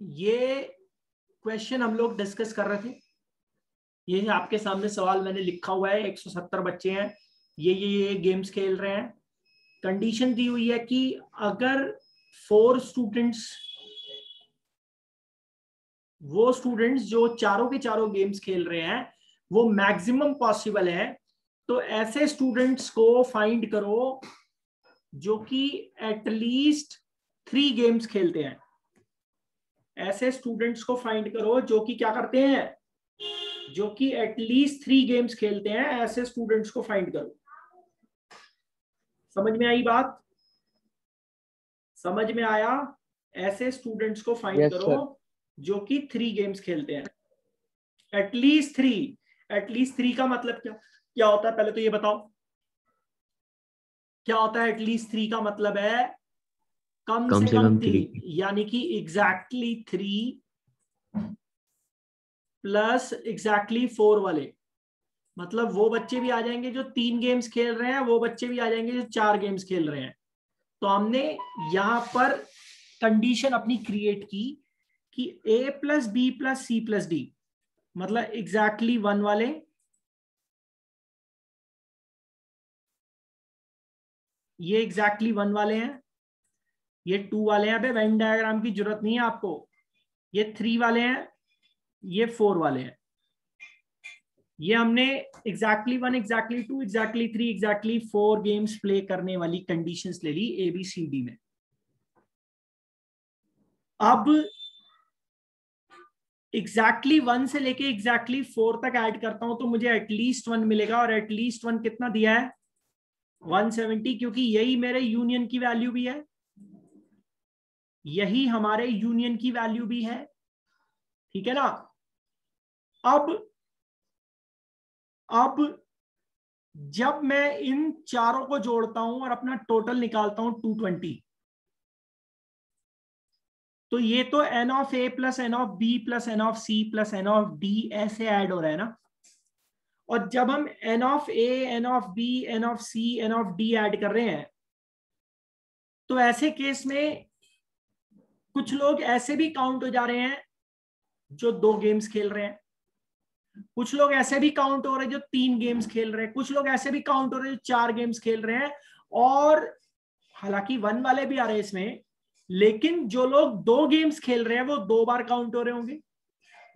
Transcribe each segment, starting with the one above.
ये क्वेश्चन हम लोग डिस्कस कर रहे थे। ये आपके सामने सवाल मैंने लिखा हुआ है 170 बच्चे हैं, ये ये ये गेम्स खेल रहे हैं। कंडीशन दी हुई है कि अगर फोर स्टूडेंट्स वो स्टूडेंट्स जो चारों के चारों गेम्स खेल रहे हैं, वो मैक्सिमम पॉसिबल है तो ऐसे स्टूडेंट्स को फाइंड करो जो कि एटलीस्ट थ्री गेम्स खेलते हैं। ऐसे स्टूडेंट्स को फाइंड करो जो कि क्या करते हैं? जो कि एटलीस्ट थ्री गेम्स खेलते हैं ऐसे स्टूडेंट्स को फाइंड करो। समझ में आई बात? समझ में आया? ऐसे स्टूडेंट्स को फाइंड yes, करो sir. जो कि थ्री गेम्स खेलते हैं। एटलीस्ट थ्री एटलीस्ट थ्री का मतलब क्या? क्या होता है? पहले तो ये बताओ। क्या होता है? एटलीस्ट थ्री का मतलब है कम, कम से कम थ्री यानी कि exactly three plus exactly four वाले। मतलब वो बच्चे भी आ जाएँगे जो तीन गेम्स खेल रहे हैं वो बच्चे भी आ जाएँगे जो चार गेम्स खेल रहे हैं। तो हमने यहाँ पर कंडीशन अपनी क्रिएट की कि A plus B plus C plus D मतलब एग्जैक्टली वन वाले। ये एग्जैक्टली exactly वन वाले हैं। ये टू वाले हैं वेन डायग्राम की ज़रूरत नहीं है आपको। ये थ्री वाले हैं, ये फोर वाले हैं। ये हमने exactly one exactly two exactly three exactly four games play करने वाली कंडीशंस ले ली ए बी सी डी में। अब एग्जैक्टली exactly वन से लेके एग्जैक्टली फोर तक ऐड करता हूँ तो मुझे एटलीस्ट वन मिलेगा, और एटलीस्ट वन कितना दिया है? 170 क्योंकि यही मेरे यूनियन की वैल्यू भी है। यही हमारे यूनियन की वैल्यू भी है। ठीक है ना? अब अब जब मैं इन चारों को जोड़ता हूँ और अपना टोटल निकालता हूँ 220 तो ये तो n of A plus n of B plus n of C plus n of D ऐसे ऐड हो रहा है ना? और जब हम n of A n of B n of C n of D add कर रहे हैं तो ऐसे केस में कुछ लोग ऐसे भी काउंट हो जा रहे हैं जो दो गेम्स खेल रहे हैं। कुछ लोग ऐसे भी काउंट हो रहे हैं जो तीन गेम्स खेल रहे हैं। कुछ लोग ऐसे भी काउंट हो रहे हैं जो चार गेम्स खेल रहे हैं। और हालाँकि वन वाले भी आ रहे हैं इसमें, लेकिन जो लोग दो गेम्स खेल रहे हैं वो दो बार काउंट हो रहे होंगे।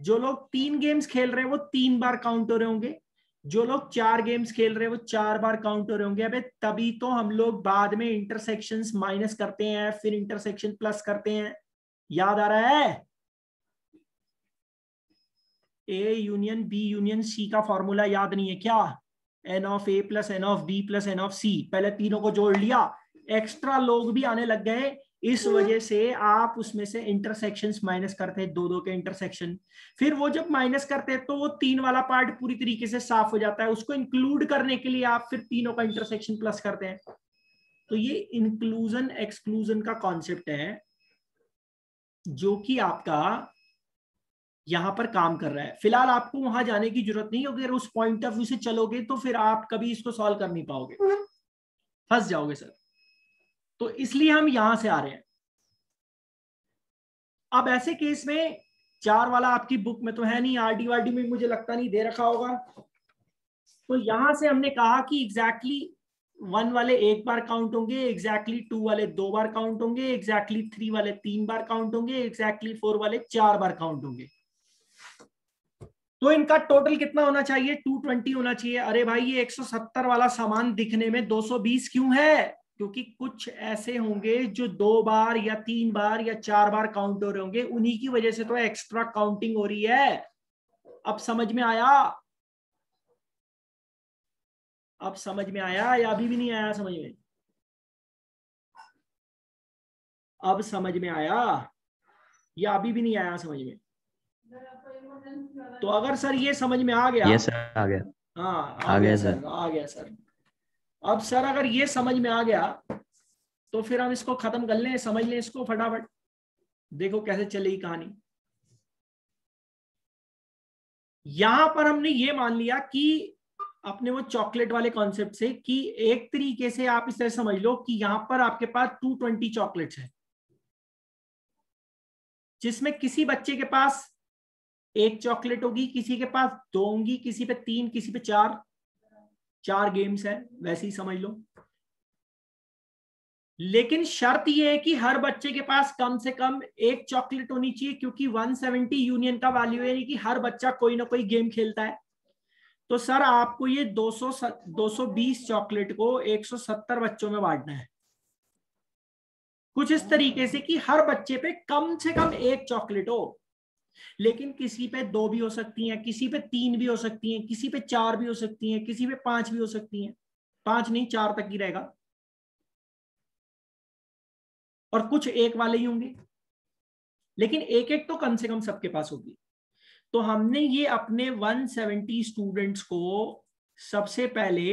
जो लोग तीन गेम्स खेल रहे हैं वो तीन बार काउंट हो रहे होंगे। जो लोग चार गेम्स खेल रहे हैं वो चार बार काउंट हो रहे होंगे। अबे, तभी तो हम लोग बाद में इंटरसेक्शन माइनस करते हैं, फिर इंटरसेक्शन प्लस करते हैं। याद आ रहा है? A union B union C का फॉर्मूला याद नहीं है क्या? N of A plus n of B plus n of C पहले तीनों को जोड़ लिया। एक्स्ट्रा लोग भी आने लग गए। इस वजह से आप उसमें से इंटरसेक्शन माइनस करते हैं दो दो के इंटरसेक्शन फिर वो जब माइनस करते हैं तो वो तीन वाला पार्ट पूरी तरीके से साफ़ हो जाता है। उसको इंक्लूड करने के लिए आप फिर तीनों का इंटरसेक्शन प्लस करते हैं। तो ये इंक्लूजन एक्सक्लूजन का कॉन्सेप्ट है। जो कि आपका यहाँ पर काम कर रहा है। फ़िलहाल आपको वहाँ जाने की ज़रूरत नहीं, अगर उस पॉइंट ऑफ़ व्यू से चलोगे तो फिर आप कभी इसको सॉल्व कर नहीं पाओगे। फंस जाओगे सर। तो इसलिए हम यहाँ से आ रहे हैं। अब ऐसे केस में चार वाला आपकी बुक में तो है नहीं आरडी वारडी में मुझे लगता नहीं, दे रखा होगा। तो यहाँ से हमने कहा कि एग्जैक्टली exactly वन वाले एक बार काउंट होंगे एग्जैक्टली टू वाले दो बार काउंट होंगे एग्जैक्टली थ्री वाले तीन बार काउंट होंगे एग्जैक्टली फोर वाले चार बार काउंट होंगे। तो इनका टोटल कितना होना चाहिए? 220 होना चाहिए। अरे भाई, ये 170 वाला सामान दिखने में 220 क्यों है? क्योंकि कुछ ऐसे होंगे जो दो बार या तीन बार या चार बार काउंट हो रहे होंगे, उन्हीं की वजह से तो एक्स्ट्रा काउंटिंग हो रही है। अब समझ में आया? अब समझ में आया या अभी भी नहीं आया समझ में? अब समझ में आया या अभी भी नहीं आया समझ में? तो अगर सर ये समझ में आ गया yes, आ गया। हाँ आ, आ गया सर आ गया सर। अब सर अगर ये समझ में आ गया तो फिर हम इसको खत्म कर लें समझ लें इसको फटाफट। देखो कैसे चलेगी कहानी। यहाँ पर हमने ये मान लिया कि अपने वो चॉकलेट वाले कॉन्सेप्ट से कि एक तरीके से आप इस तरह समझ लो कि यहाँ पर आपके पास 220 चॉकलेट्स है। जिसमें किसी बच्चे के पास एक चॉकलेट होगी, किसी के पास दो होंगी, किसी पे तीन, किसी पे चार चार गेम्स है, वैसे ही समझ लो। लेकिन शर्त यह है कि हर बच्चे के पास कम से कम एक चॉकलेट होनी चाहिए, क्योंकि 170 यूनियन का वैल्यू है कि हर बच्चा कोई ना कोई गेम खेलता है। तो सर, आपको ये 200 220 चॉकलेट को 170 बच्चों में बांटना है। कुछ इस तरीके से कि हर बच्चे पे कम से कम एक चॉकलेट हो। लेकिन किसी पे दो भी हो सकती हैं, किसी पे तीन भी हो सकती हैं, किसी पे चार भी हो सकती हैं, किसी पे पाँच भी हो सकती हैं। पाँच नहीं, चार तक ही रहेगा। और कुछ एक वाले ही होंगे। लेकिन एक एक तो कम से कम सबके पास होगी। तो हमने ये अपने 170 स्टूडेंट्स को सबसे पहले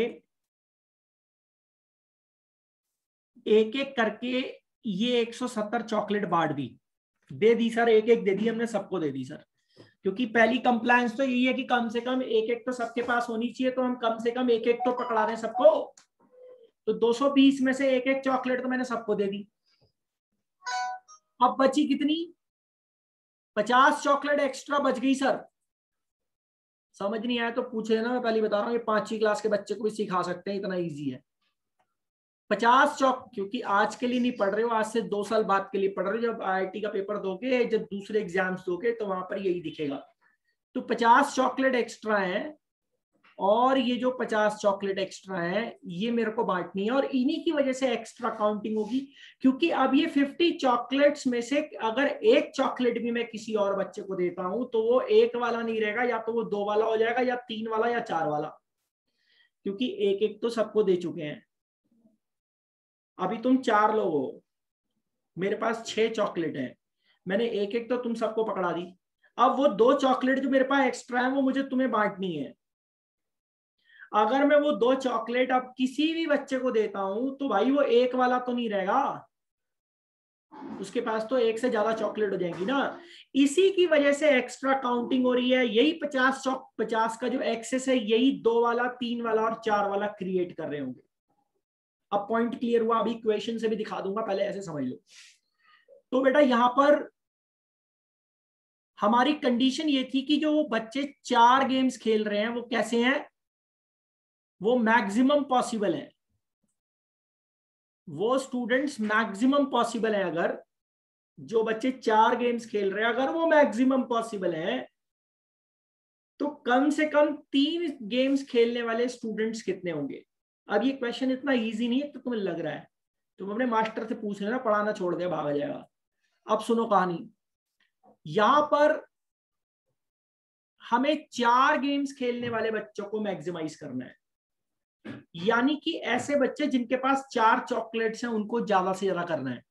एक एक करके ये 170 चॉकलेट बांट दी। दे दी सर एक एक दे दी, हमने सबको दे दी सर। क्योंकि पहली कंप्लायंस तो यही है कि कम से कम एक एक तो सबके पास होनी चाहिए तो हम कम से कम एक एक तो पकड़ा रहे सबको। तो 220 में से एक एक चॉकलेट तो मैंने सबको दे दी। अब बची कितनी? पचास चॉकलेट एक्स्ट्रा बच गई, सर। समझ नहीं आया तो पूछ लेना, मैं पहले बता रहा हूँ पांचवी क्लास के बच्चे को भी सिखा सकते हैं, इतना ईजी है। पचास चौक, क्योंकि आज के लिए नहीं पढ़ रहे हो, आज से दो साल बाद के लिए पढ़ रहे हो, जब आईआईटी का पेपर दोगे, जब दूसरे एग्ज़ाम्स दोगे तो वहाँ पर यही दिखेगा। तो पचास चॉकलेट एक्स्ट्रा है और ये जो पचास चॉकलेट एक्स्ट्रा है, ये मेरे को बांटनी है। और इन्हीं की वजह से एक्स्ट्रा काउंटिंग होगी, क्योंकि अब ये फिफ्टी चॉकलेट्स में से अगर एक चॉकलेट भी मैं किसी और बच्चे को देता हूँ तो वो एक वाला नहीं रहेगा, या तो वो दो वाला हो जाएगा, या तीन वाला, या चार वाला। क्योंकि एक एक तो सबको दे चुके हैं। अभी तुम चार लोग हो। मेरे पास छह चॉकलेट है। मैंने एक एक तो तुम सबको पकड़ा दी। अब वो दो चॉकलेट जो मेरे पास एक्स्ट्रा है, वो मुझे तुम्हें बांटनी है। अगर मैं वो दो चॉकलेट अब किसी भी बच्चे को देता हूँ तो भाई वो एक वाला तो नहीं रहेगा। उसके पास तो एक से ज़्यादा चॉकलेट हो जाएँगी ना। इसी की वजह से एक्स्ट्रा काउंटिंग हो रही है। यही पचास चौक पचास का जो एक्सेस है, यही दो वाला, तीन वाला और चार वाला क्रिएट कर रहे होंगे। अब पॉइंट क्लियर हुआ, अभी क्वेश्चन से भी दिखा दूँगा, पहले ऐसे समझ लो। तो बेटा, यहाँ पर हमारी कंडीशन ये थी कि जो बच्चे चार गेम्स खेल रहे हैं, वो कैसे हैं? वो मैक्सिमम पॉसिबल है। वो स्टूडेंट्स मैक्सिमम पॉसिबल है अगर जो बच्चे चार गेम्स खेल रहे हैं। अगर वो मैक्सिमम पॉसिबल है तो कम से कम तीन गेम्स खेलने वाले स्टूडेंट्स कितने होंगे? अब ये क्वेश्चन इतना इजी नहीं है तो तुम्हें लग रहा है। तुम अपने मास्टर से पूछ लेना, पढ़ाना छोड़ दे, भाग जाएगा। अब सुनो कहानी। यहाँ पर हमें चार गेम्स खेलने वाले बच्चों को मैक्सिमाइज करना है। यानी कि ऐसे बच्चे जिनके पास चार चॉकलेट्स हैं, उनको ज़्यादा से ज़्यादा करना है।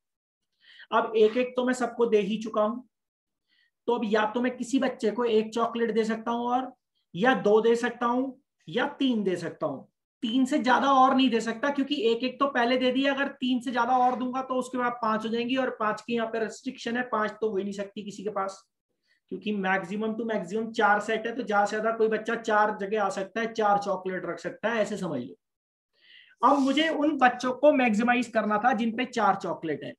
अब एक एक तो मैं सबको दे ही चुका हूँ। तो अब या तो मैं किसी बच्चे को एक चॉकलेट दे सकता हूँ और, या दो दे सकता हूँ, या तीन दे सकता हूँ। तीन से ज़्यादा और नहीं दे सकता, क्योंकि एक एक तो पहले दे दिया, अगर तीन से ज़्यादा और दूँगा तो उसके बाद पाँच हो जाएँगी और पाँच की यहाँ पे रेस्ट्रिक्शन है, पाँच तो हो ही नहीं सकती किसी के पास। क्योंकि मैक्सिमम टू मैक्सिमम चार सेट है तो ज़्यादा से ज़्यादा कोई बच्चा चार जगह आ सकता है, चार चॉकलेट रख सकता है, ऐसे समझ लो। अब मुझे उन बच्चों को मैक्सिमाइज करना था जिनपे चार चॉकलेट है।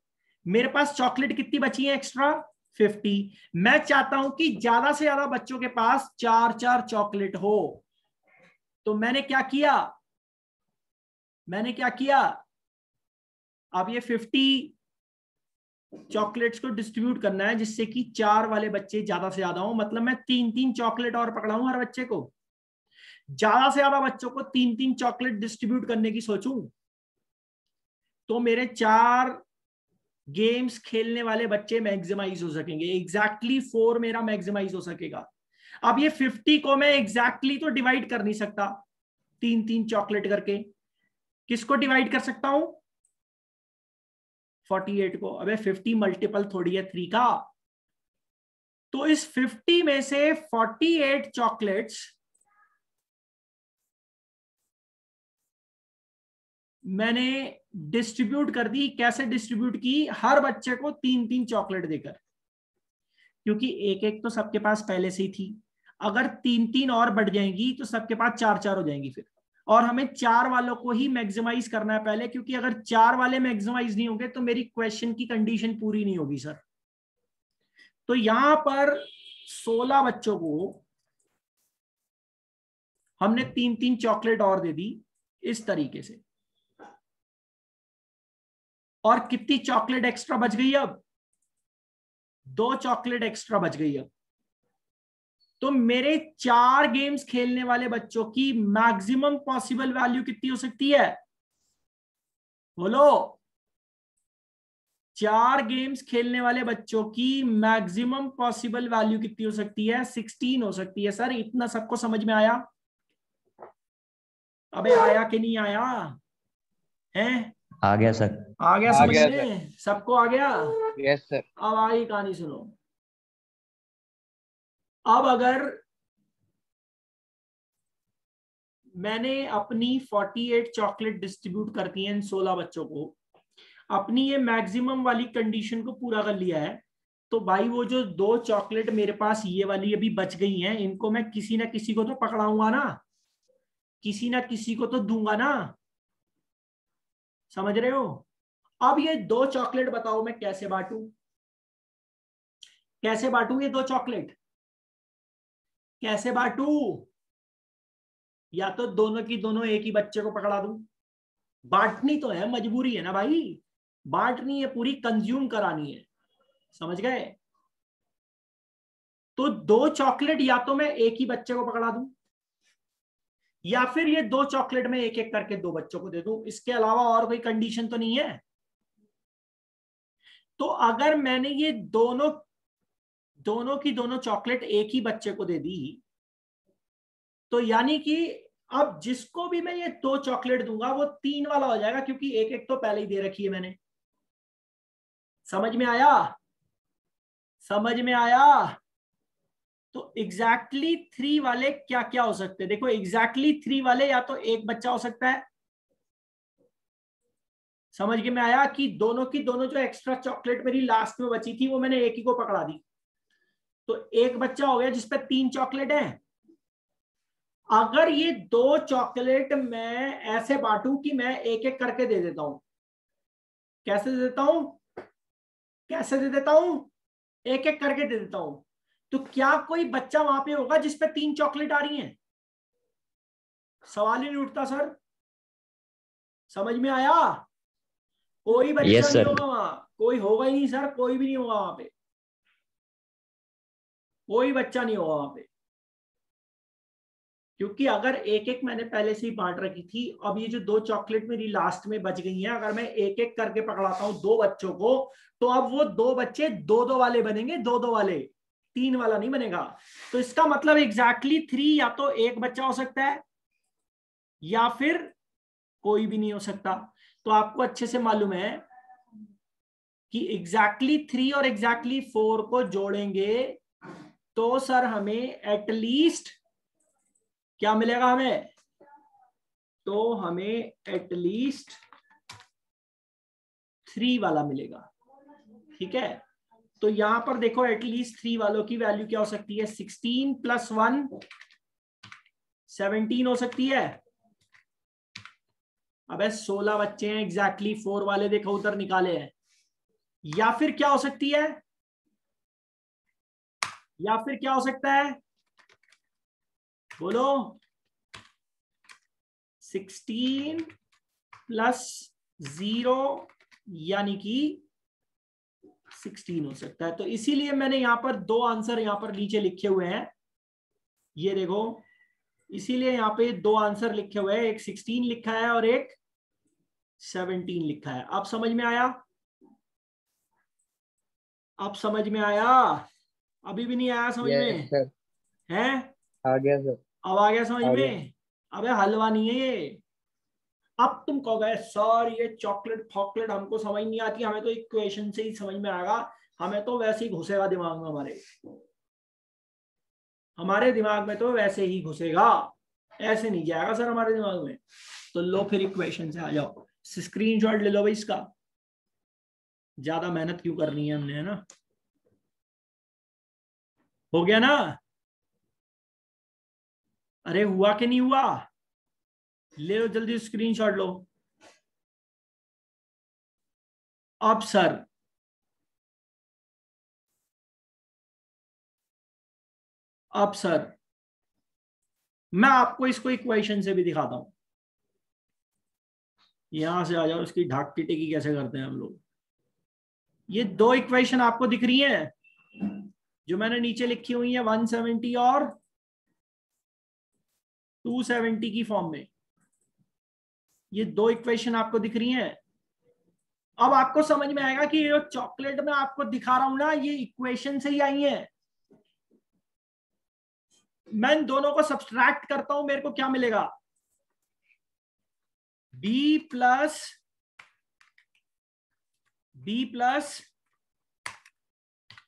मेरे पास चॉकलेट कितनी बची है एक्स्ट्रा फिफ्टी मैं चाहता हूँ कि ज़्यादा से ज़्यादा बच्चों के पास चार चार चॉकलेट हो। तो मैंने क्या किया? मैंने क्या किया? अब ये फिफ्टी चॉकलेट्स को डिस्ट्रीब्यूट करना है, जिससे कि चार वाले बच्चे ज़्यादा से ज़्यादा हो। मतलब मैं तीन तीन चॉकलेट और पकड़ाऊं हर बच्चे को। ज़्यादा से ज़्यादा बच्चों को तीन तीन चॉकलेट डिस्ट्रीब्यूट करने की सोचूं तो मेरे चार गेम्स खेलने वाले बच्चे मैक्सिमाइज हो सकेंगे। एग्जैक्टली exactly फोर मेरा मैक्सिमाइज हो सकेगा। अब ये फिफ्टी को मैं एग्जैक्टली exactly तो डिवाइड कर नहीं सकता तीन तीन चॉकलेट करके। किसको डिवाइड कर सकता हूँ? 48 को। अबे 50 मल्टीपल थोड़ी है थ्री का। तो इस 50 में से 48 चॉकलेट्स मैंने डिस्ट्रीब्यूट कर दी। कैसे डिस्ट्रीब्यूट की? हर बच्चे को तीन तीन चॉकलेट देकर। क्योंकि एक एक तो सबके पास पहले से ही थी। अगर तीन तीन और बढ़ जाएँगी तो सबके पास चार चार हो जाएँगी फिर। और हमें चार वालों को ही मैक्सिमाइज करना है पहले, क्योंकि अगर चार वाले मैक्सिमाइज नहीं होंगे तो मेरी क्वेश्चन की कंडीशन पूरी नहीं होगी सर तो यहाँ पर 16 बच्चों को हमने तीन तीन चॉकलेट और दे दी इस तरीके से। और कितनी चॉकलेट एक्स्ट्रा बच गई अब? दो चॉकलेट एक्स्ट्रा बच गई अब। तो मेरे चार गेम्स खेलने वाले बच्चों की मैक्सिमम पॉसिबल वैल्यू कितनी हो सकती है? बोलो। चार गेम्स खेलने वाले बच्चों की मैक्सिमम पॉसिबल वैल्यू कितनी हो सकती है? सिक्सटीन हो सकती है सर इतना सबको समझ में आया? अबे आया कि नहीं आया? है? आ गया सर आ गया समझ में? सबको आ गया? यस सर अब आई कहानी सुनो। अब अगर मैंने अपनी 48 चॉकलेट डिस्ट्रीब्यूट कर दी है इन 16 बच्चों को, अपनी ये मैक्सिमम वाली कंडीशन को पूरा कर लिया है तो भाई वो जो दो चॉकलेट मेरे पास ये वाली अभी बच गई हैं, इनको मैं किसी ना किसी को तो पकड़ाऊँगा ना, किसी ना किसी को तो दूँगा ना। समझ रहे हो? अब ये दो चॉकलेट बताओ मैं कैसे बांटू? कैसे बांटू ये दो चॉकलेट कैसे बांटू या तो दोनों की दोनों एक ही बच्चे को पकड़ा दू। बांटनी तो है, मजबूरी है ना भाई? बांटनी है, पूरी कंज्यूम करानी है। समझ गए? तो दो चॉकलेट या तो मैं एक ही बच्चे को पकड़ा दू, या फिर ये दो चॉकलेट में एक एक करके दो बच्चों को दे दू। इसके अलावा और कोई कंडीशन तो नहीं है? तो अगर मैंने ये दोनों दोनों की दोनों चॉकलेट एक ही बच्चे को दे दी। तो यानी कि अब जिसको भी मैं ये दो चॉकलेट दूँगा, वो तीन वाला हो जाएगा, क्योंकि एक एक तो पहले ही दे रखी है मैंने। समझ में आया? समझ में आया? तो एग्जैक्टली exactly थ्री वाले क्या क्या हो सकते हैं? देखो एग्जैक्टली exactly थ्री वाले या तो एक बच्चा हो सकता है। समझ के में आया कि दोनों की दोनों जो एक्स्ट्रा चॉकलेट मेरी लास्ट में बची थी, वो मैंने एक ही को पकड़ा दी। तो एक बच्चा हो गया जिसपे तीन चॉकलेट है। अगर ये दो चॉकलेट मैं ऐसे बांटू कि मैं एक एक करके दे देता हूँ। कैसे दे देता हूँ? कैसे दे देता हूँ? एक एक करके दे देता हूँ। तो क्या कोई बच्चा वहाँ पे होगा जिसपे तीन चॉकलेट आ रही हैं? सवाल ही नहीं उठता सर। समझ में आया? कोई बच्चा Yes, नहीं होगा वहाँ। कोई होगा ही नहीं सर। कोई भी नहीं होगा वहाँ पे। कोई बच्चा नहीं होगा वहाँ पे। क्योंकि अगर एक एक मैंने पहले से ही बांट रखी थी, अब ये जो दो चॉकलेट मेरी लास्ट में बच गई हैं, अगर मैं एक एक करके पकड़ाता हूँ दो बच्चों को तो अब वो दो बच्चे दो दो वाले बनेंगे दो दो वाले। तीन वाला नहीं बनेगा। तो इसका मतलब एग्जैक्टली exactly थ्री या तो एक बच्चा हो सकता है, या फिर कोई भी नहीं हो सकता। तो आपको अच्छे से मालूम है कि एग्जैक्टली exactly थ्री और एग्जैक्टली exactly फोर को जोड़ेंगे तो सर हमें एटलीस्ट क्या मिलेगा हमें? तो हमें एटलीस्ट थ्री वाला मिलेगा। ठीक है? तो यहाँ पर देखो एटलीस्ट थ्री वालों की वैल्यू क्या हो सकती है? सिक्सटीन प्लस वन सेवनटीन हो सकती है। अब सोलह बच्चे हैं एग्जैक्टली exactly फोर वाले देखो उधर निकाले हैं। या फिर क्या हो सकती है? या फिर क्या हो सकता है? बोलो। सिक्सटीन प्लस ज़ीरो यानी कि सिक्सटीन हो सकता है। तो इसीलिए मैंने यहाँ पर दो आंसर यहाँ पर नीचे लिखे हुए हैं। ये देखो, इसीलिए यहाँ पे दो आंसर लिखे हुए हैं। एक सिक्सटीन लिखा है और एक सेवनटीन लिखा है। अब समझ में आया? अब समझ में आया? अभी भी नहीं आया समझ में? है? आ गया सर अब आ गया समझ में? अबे हलवा नहीं है ये। अब तुम कहोगे सर ये चॉकलेट फॉकलेट हमको समझ नहीं आती हमें तो इक्वेशन से ही समझ में आएगा। हमें तो वैसे ही घुसेगा दिमाग में हमारे। हमारे दिमाग में तो वैसे ही घुसेगा। ऐसे नहीं जाएगा सर हमारे दिमाग में। तो लो फिर इक्वेशन से आ जाओ। स्क्रीनशॉट ले लो भाई इसका। ज़्यादा मेहनत क्यों करनी है हमने है ना? हो गया ना? अरे हुआ कि नहीं हुआ? ले लो जल्दी स्क्रीनशॉट लो। अब सर। अब सर। मैं आपको इसको इक्वेशन से भी दिखाता हूँ। यहाँ से आ जाओ, इसकी ढाक टिटेकी कैसे करते हैं हम लोग? ये दो इक्वेशन आपको दिख रही हैं। जो मैंने नीचे लिखी हुई है 170 और 270 की फॉर्म में। ये दो इक्वेशन आपको दिख रही हैं। अब आपको समझ में आएगा कि ये चॉकलेट में आपको दिखा रहा हूँ ना, ये इक्वेशन से ही आई है। मैं इन दोनों को सब्सट्रैक्ट करता हूँ, मेरे को क्या मिलेगा? B plus B plus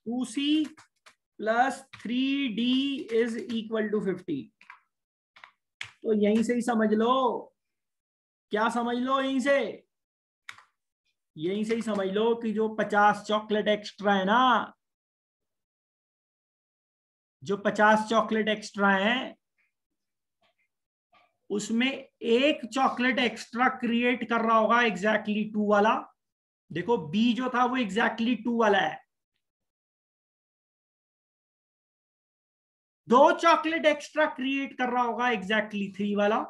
two C plus three D is equal to fifty. तो यहीं से ही समझ लो। क्या समझ लो यहीं से? यहीं से ही समझ लो कि जो पचास चॉकलेट एक्स्ट्रा है ना, जो पचास चॉकलेट एक्स्ट्रा है, उसमें एक चॉकलेट एक्स्ट्रा क्रिएट कर रहा होगा एग्जैक्टली exactly टू वाला। देखो बी जो था वो एग्जैक्टली exactly टू वाला है। दो चॉकलेट एक्स्ट्रा क्रिएट कर रहा होगा एग्जैक्टली थ्री वाला।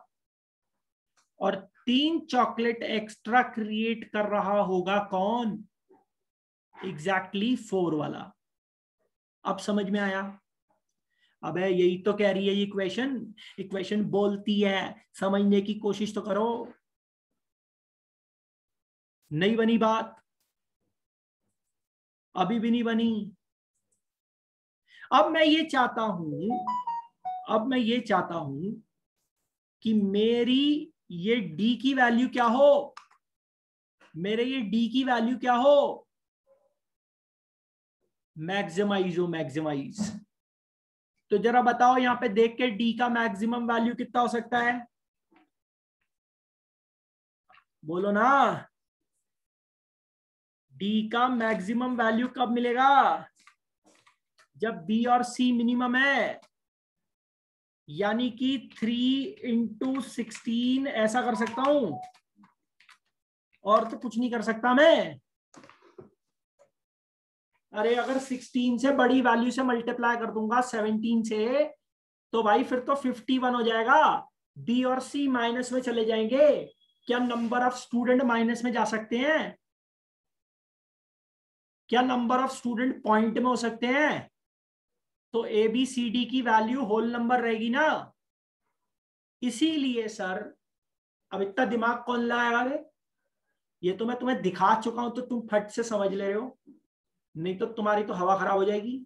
और तीन चॉकलेट एक्स्ट्रा क्रिएट कर रहा होगा कौन? एग्जैक्टली फोर वाला। अब समझ में आया? अब, यही तो कह रही है ये इक्वेशन इक्वेशन बोलती है, समझने की कोशिश तो करो। नहीं बनी बात। अभी भी नहीं बनी। अब मैं ये चाहता हूँ, अब मैं ये चाहता हूँ कि मेरी ये डी की वैल्यू क्या हो? मेरे ये डी की वैल्यू क्या हो? मैक्सिमाइज हो मैक्सिमाइज तो जरा बताओ, यहाँ पे देख के डी का मैक्सिमम वैल्यू कितना हो सकता है? बोलो ना। डी का मैक्सिमम वैल्यू कब मिलेगा? जब बी और सी मिनिमम है, यानी कि थ्री इंटू सिक्सटीन ऐसा कर सकता हूँ। और तो कुछ नहीं कर सकता मैं। अरे, अगर 16 से बड़ी वैल्यू से मल्टीप्लाई कर दूँगा 17 से तो भाई फिर तो 51 हो जाएगा। बी और सी माइनस में चले जाएँगे। क्या नंबर ऑफ़ स्टूडेंट माइनस में जा सकते हैं? क्या नंबर ऑफ़ स्टूडेंट पॉइंट में हो सकते हैं? तो ए बी सी डी की वैल्यू होल नंबर रहेगी ना? इसीलिए सर अब इतना दिमाग कौन लगाएगा रे ये तो मैं तुम्हें दिखा चुका हूँ तो तुम फट से समझ ले रहे हो। नहीं तो तुम्हारी तो हवा खराब हो जाएगी।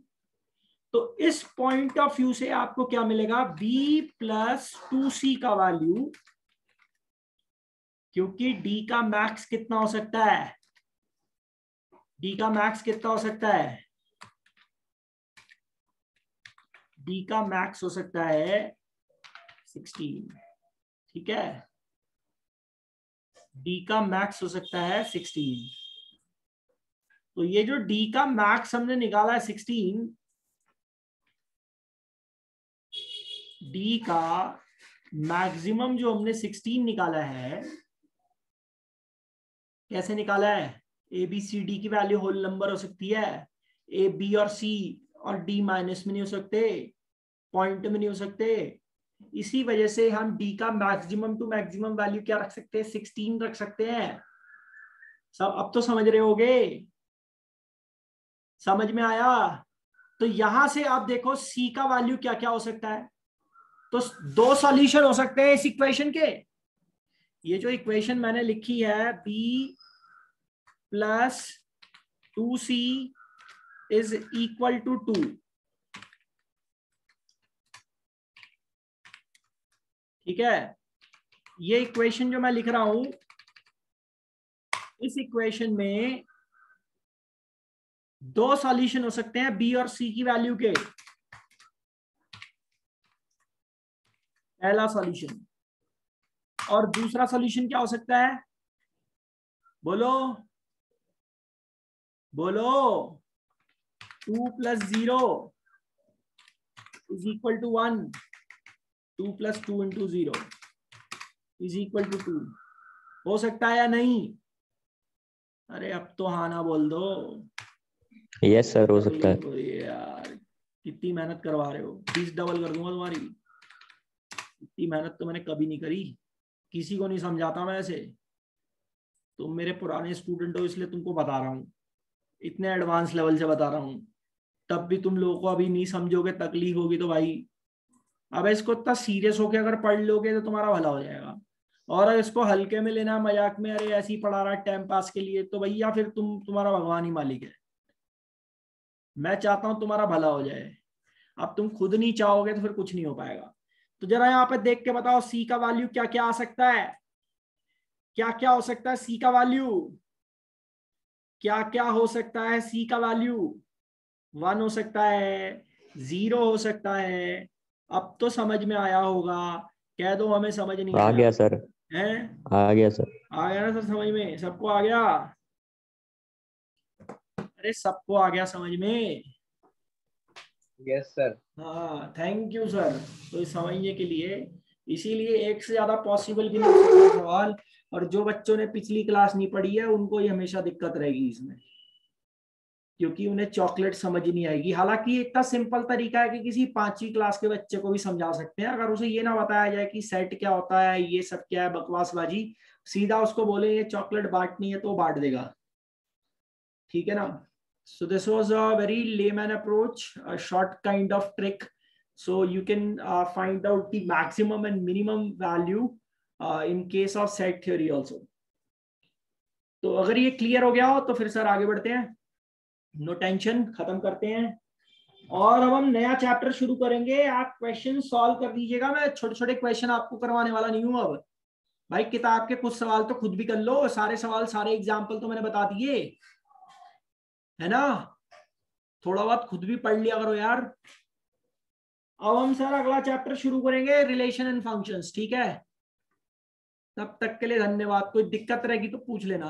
तो इस पॉइंट ऑफ़ व्यू से आपको क्या मिलेगा? B प्लस टू सी का वैल्यू क्योंकि d का मैक्स कितना हो सकता है? D का मैक्स कितना हो सकता है? डी का मैक्स हो सकता है सिक्सटीन ठीक है? डी का मैक्स हो सकता है सिक्सटीन तो ये जो डी का मैक्स हमने निकाला है सिक्सटीन डी का मैक्सिमम जो हमने सिक्सटीन निकाला है, कैसे निकाला है? ए बी सी डी की वैल्यू होल नंबर हो सकती है। ए बी और सी और डी माइनस में नहीं हो सकते। पॉइंट में नहीं हो सकते। इसी वजह से हम डी का मैक्सिमम टू मैक्सिमम वैल्यू क्या रख सकते हैं? सिक्सटीन रख सकते हैं। सब, अब तो समझ रहे होगे? समझ में आया? तो यहाँ से आप देखो सी का वैल्यू क्या क्या हो सकता है? तो दो सॉल्यूशन हो सकते हैं इस इक्वेशन के। ये जो इक्वेशन मैंने लिखी है B plus two C is equal to two ठीक है? ये इक्वेशन जो मैं लिख रहा हूँ, इस इक्वेशन में दो सॉल्यूशन हो सकते हैं बी और सी की वैल्यू के। पहला सॉल्यूशन और दूसरा सॉल्यूशन क्या हो सकता है? बोलो। बोलो। Two plus zero is equal to one two plus two into zero is equal to two. हो सकता है या नहीं? अरे अब तो हाँ ना बोल दो। यस सर हो सकता है। यार कितनी मेहनत करवा रहे हो। फ़ीस डबल कर दूँगा तुम्हारी। इतनी मेहनत तो मैंने कभी नहीं करी। किसी को नहीं समझाता मैं ऐसे। तुम मेरे पुराने स्टूडेंट हो इसलिए तुमको बता रहा हूँ। इतने एडवांस लेवल से बता रहा हूँ। तब भी तुम लोगों को अभी नहीं समझोगे तकलीफ़ होगी तो भाई। अब इसको इतना सीरियस होके अगर पढ़ लोगे तो तुम्हारा भला हो जाएगा। और इसको हल्के में लेना, मज़ाक में, अरे ऐसे पढ़ा रहा टाइम पास के लिए तो भैया फिर तुम, तुम्हारा भगवान ही मालिक है। मैं चाहता हूँ तुम्हारा भला हो जाए। अब तुम खुद नहीं चाहोगे तो फिर कुछ नहीं हो पाएगा। तो जरा यहाँ पे देख के बताओ सी का वैल्यू क्या क्या आ सकता है? क्या क्या हो सकता है सी का वैल्यू क्या क्या हो सकता है सी का वैल्यू वन हो सकता है ज़ीरो हो सकता है अब तो समझ में आया होगा। कह दो हमें समझ नहीं आ गया सर। है? आ गया सर। आ गया ना सर समझ में? सबको आ गया? अरे सबको आ गया समझ में? यस सर हाँ थैंक यू सर तो समझने के लिए इसीलिए एक से ज़्यादा पॉसिबल भी नहीं सवाल। और जो बच्चों ने पिछली क्लास नहीं पढ़ी है उनको ही हमेशा दिक्कत रहेगी इसमें। क्योंकि उन्हें चॉकलेट समझ नहीं आएगी। हालाँकि इतना सिंपल तरीका है कि किसी पांचवी क्लास के बच्चे को भी समझा सकते हैं। अगर उसे ये ना बताया जाए कि सेट क्या होता है ये सब क्या है बकवासबाजी सीधा उसको बोले ये चॉकलेट बांटनी है तो बांट देगा। ठीक है ना? So this was a very layman approach a short kind of trick. So you can uh, find out the maximum and minimum value uh, in case of तो अगर ये क्लियर हो गया हो तो फिर सर आगे बढ़ते हैं। नो टेंशन खत्म करते हैं। और अब हम नया चैप्टर शुरू करेंगे। आप क्वेश्चन सॉल्व कर दीजिएगा। मैं छोटे छोटे क्वेश्चन आपको करवाने वाला नहीं हूँ अब। भाई, किताब के कुछ सवाल तो खुद भी कर लो। सारे सवाल, सारे एग्ज़ाम्पल तो मैंने बता दिए। है ना? थोड़ा बहुत खुद भी पढ़ लिया करो यार। अब हम सर अगला चैप्टर शुरू करेंगे। रिलेशन एंड फ़ंक्शंस ठीक है? तब तक के लिए धन्यवाद। कोई दिक्कत रहेगी तो पूछ लेना।